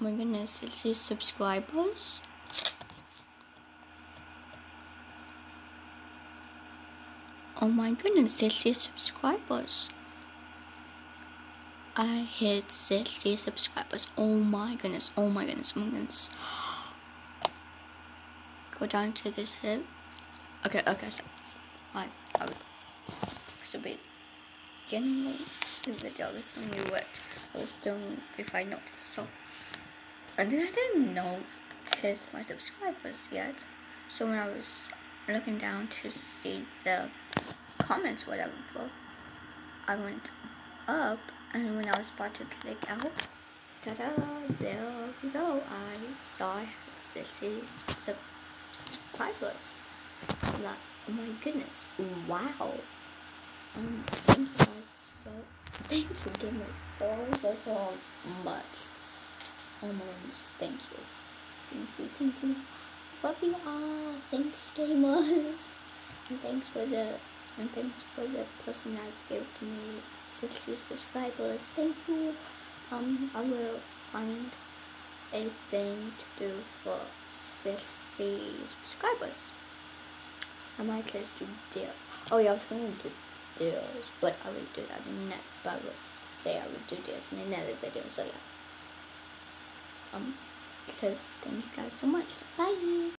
Oh my goodness, it says subscribers. Oh my goodness, it says subscribers. I hit 60 subscribers. Oh my goodness, oh my goodness, oh my goodness. Go down to this hip. Okay, okay, so I, I would, so beginning the video, this only what I was doing if I noticed. So, and then I didn't notice my subscribers yet. So when I was looking down to see the comments, whatever, I went up and when I was about to click out, ta-da, there we go. I saw I had 60 subscribers. Like, oh my goodness, wow. Um, thank you guys so, thank you goodness so, so, so much. My thank you. Thank you, thank you. Love you all. Thanks, gamers. And thanks for the and thanks for the person that gave to me 60 subscribers. Thank you. Um, I will find a thing to do for 60 subscribers. I might just do deal. Oh yeah, I was gonna do deals, but I will do that in next. But I will say I will do this in another video. So yeah. Um, thank you guys so much. Bye.